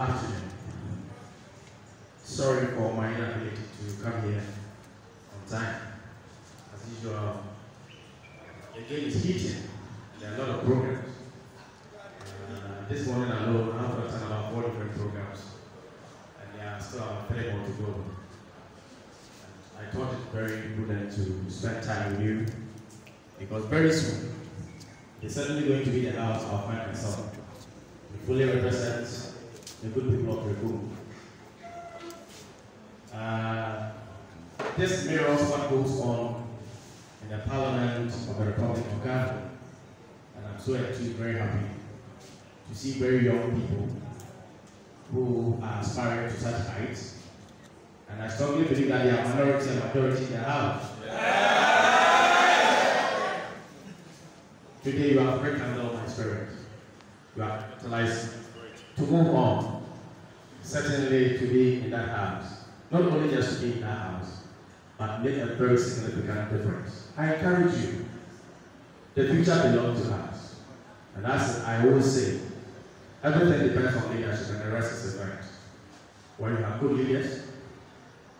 afternoon. Sorry for my inability to come here on time. As usual, the game is heating. There are a lot of programs. Uh, this morning alone, I have to attend about four different programs. And there are still three more to go. I thought it very prudent to spend time with you because very soon it's certainly going to be the house I'll find myself. Fully represents the good people of Berekum. Uh, this mirrors what goes on in the Parliament of the Republic of Ghana. And I'm so actually very happy to see very young people who are aspiring to such heights. And I strongly believe that they are minority and majority in the House. Today you have rekindled my spirit. You have utilized to move on. Certainly to be in that house. Not only just to be in that house, but make a very significant difference. I encourage you. The future belongs to us. And as I always say, everything depends on leadership and the rest is event. When you have good leaders,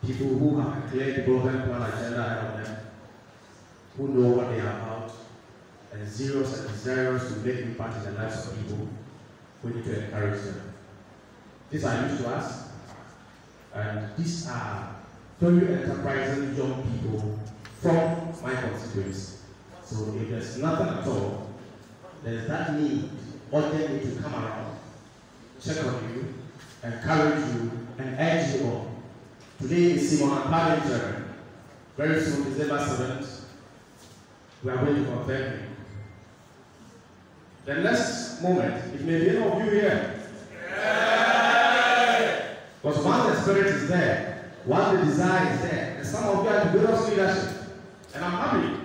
people who have a clear development plan agenda ahead of them, who know what they are about, and zeros and desirous to make impact in the lives of people, we need to encourage them. These are used to us, and these are very enterprising young people from my constituency. So if there's nothing at all, there's that need, urgent need to come around, check on you, encourage you, and urge you on. Today is Simon Parliamentary. Very soon, December 7th, we are going to confirm. The next moment, it may be any of you here. Because once the spirit is there, once the desire is there, and some of you are to build up leadership. And I'm happy.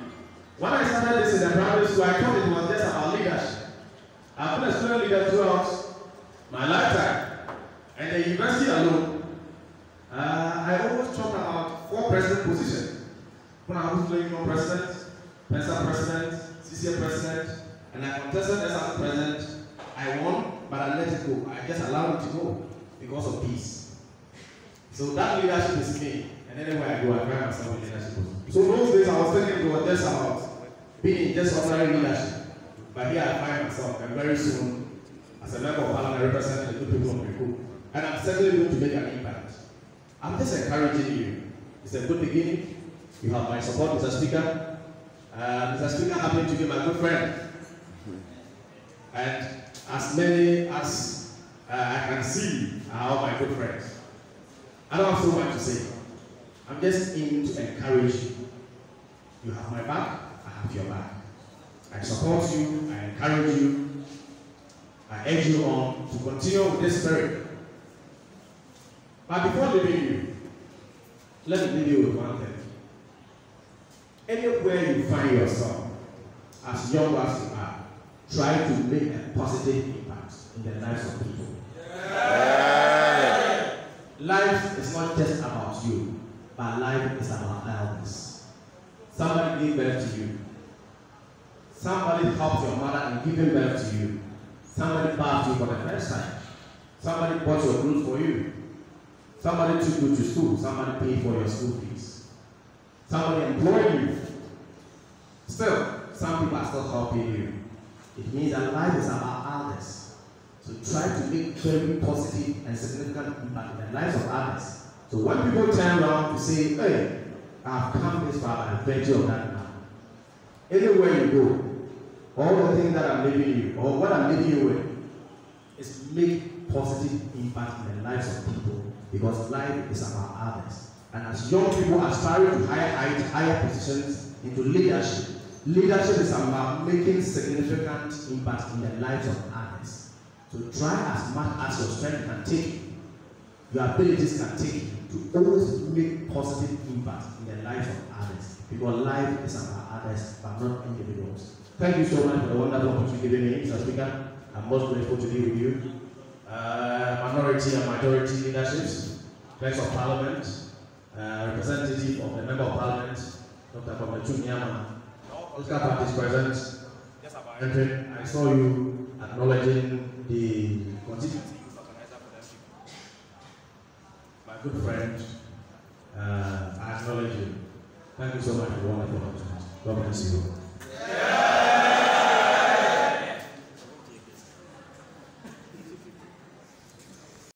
When I started this in the primary school, I thought it was just about leadership. I've been a student leader throughout my lifetime. And the university alone, uh, I always talk about four president positions. When I was for president, PENSA president, CCA president, and I contested as a president. I won, but I let it go. I just allowed it to go because of peace. So that leadership is me. And anywhere I go, I myself in leadership. So those days I was thinking it was just about being just ordinary leadership. But here I find myself, and very soon, as a member of parliament, representing the good people of Berekum. And I'm certainly going to make an impact. I'm just encouraging you. It's a good beginning. You have my support, Mr. Speaker. Uh, Mr. Speaker happened to be my good friend. And as many as uh, I can see are all my good friends. I don't have so much to say. I'm just in to encourage you. You have my back, I have your back. I support you, I encourage you, I urge you on to continue with this spirit. But before leaving you, let me leave you with one thing. Anywhere you find yourself, as young as you try to make a positive impact in the lives of people. Yeah. Life is not just about you, but life is about others. Somebody gave birth to you. Somebody helped your mother in giving birth to you. Somebody bathed you for the first time. Somebody bought your clothes for you. Somebody took you to school. Somebody paid for your school fees. Somebody employed you. Still, some people are still helping you. It means that life is about others. So try to make very positive and significant impact in the lives of others. So when people turn around to say, hey, I've come this far by virtue of that now. Anywhere you go, all the things that I'm leaving you, or what I'm leaving you with, is make positive impact in the lives of people because life is about others. And as young people aspiring to higher heights, higher positions into leadership, leadership is about making significant impact in the lives of others. So try as much as your strength can take you, your abilities can take to always make positive impact in the lives of others. Because life is about others, but not individuals. Thank you so much for the wonderful opportunity given me, Mr. Speaker. I'm most grateful to be with you. Uh, minority and majority leaderships, members of parliament, uh, representative of the member of parliament, Dr. Komechu Nyama, Oscar Party's presence, yes, entering, I saw you acknowledging the constituency My good friend, uh, I acknowledge you. Thank you so much for the wonderful opportunity. God bless you. Yeah.